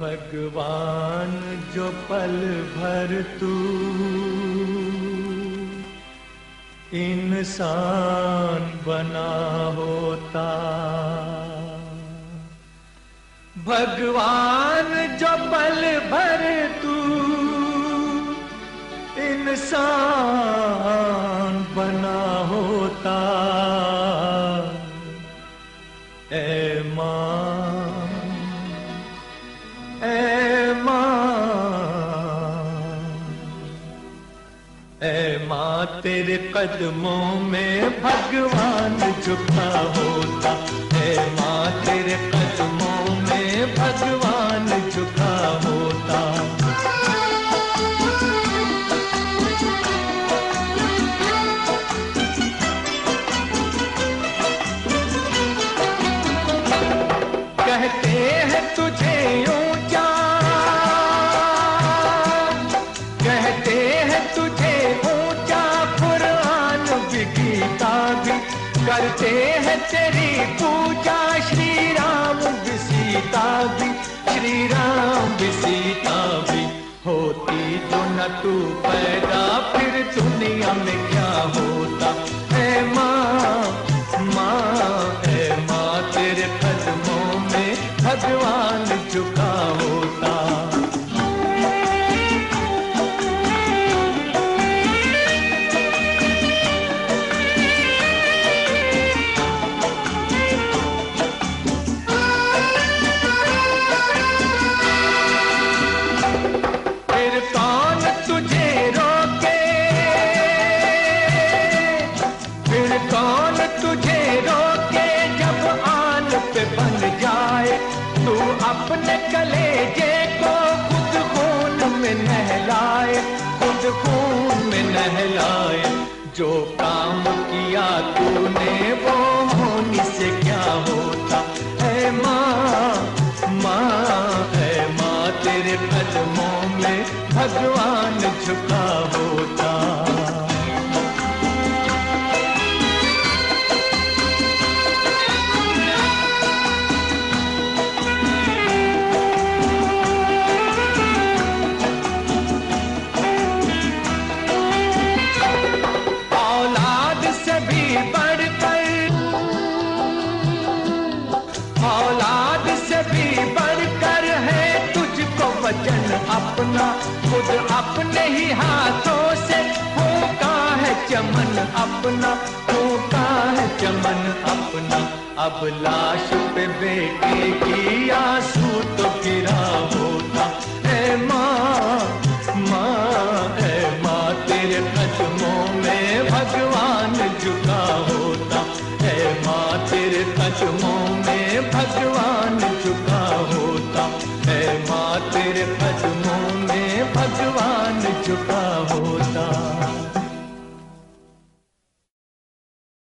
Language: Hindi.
भगवान, जो पल भर तू इंसान बना होता। भगवान, जो पल भर तू इंसान बना होता। ए माँ माँ तेरे कदमों में भगवान झुका होता। करते हैं तेरी पूजा। श्री राम भी सीता भी श्री राम भी सीता भी। होती तो न तू पैदा, फिर दुनिया में क्या अपने कलेजे को खुद खून में नहलाए, खुद खून में नहलाए। जो काम किया तूने, वो होने से क्या होता? है माँ माँ है माँ, तेरे कदमों में भगवान झुका होता। खुद अपने ही हाथों से। फूका है चमन अपना फूका है चमन अपना। अब लाश पे बेटे की आँसू तो गिरा होता। है माँ माँ है माँ, तेरे कदमों में भगवान झुका होता। है माँ, तेरे कदमों में भगवान झुका जवान झुका होता।